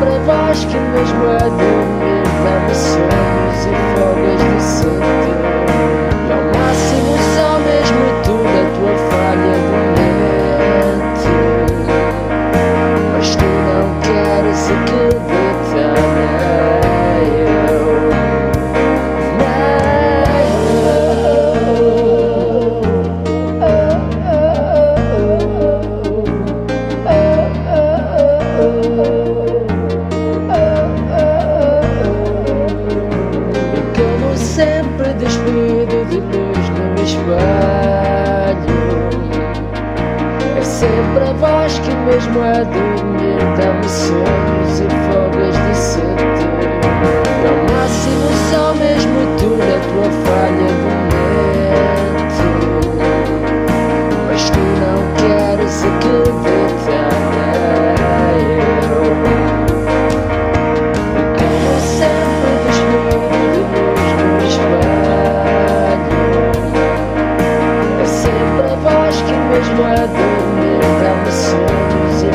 Pra baixo que mesmo é dormir dá-me sonhos e folgas de santo E ao máximo só mesmo tu da tua falha doente. Mas tu não queres aquilo. espelho É sempre a voz que mesmo a dormir Dá-me sonhos e folgas de sete. Não nasce só mesmo tu Na tua falha do Mas tu não queres acreditar which were the men that were